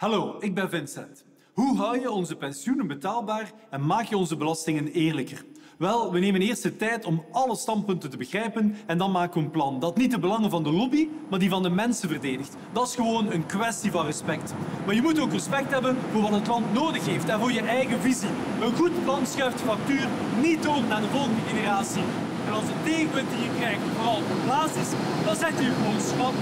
Hallo, ik ben Vincent. Hoe hou je onze pensioenen betaalbaar en maak je onze belastingen eerlijker? Wel, we nemen eerst de tijd om alle standpunten te begrijpen en dan maken we een plan dat niet de belangen van de lobby, maar die van de mensen verdedigt. Dat is gewoon een kwestie van respect. Maar je moet ook respect hebben voor wat het land nodig heeft en voor je eigen visie. Een goed plan schuift de factuur niet door naar de volgende generatie. En als de tegenpunt die je krijgt vooral op basis, dan zet je gewoon schat